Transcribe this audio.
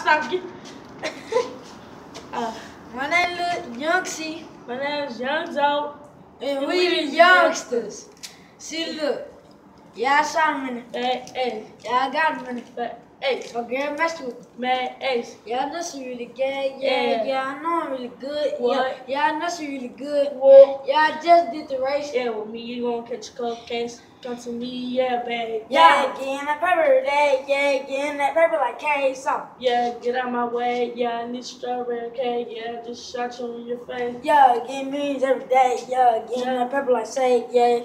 stop. Get, uh, My name is Young C, my name is Young Zoe. and we the youngsters. See, look, y'all shot a minute. Hey, hey, Y'all got a minute. but hey, So girl messed with me. man, hey. Y'all know she really gay. Yeah, Yeah. yeah, I know I'm really good. What? Yeah, know she really good. Well, Y'all just did the race. yeah, with me, you gonna catch a cold case. Come to me, yeah, babe. Yeah, getting that paper today. Yeah, getting that paper like K song. Yeah, get out my way. Yeah, I need strawberry cake. Yeah, just shot you in your face. Yeah, getting means every day. Yeah, getting that paper like say. Yeah,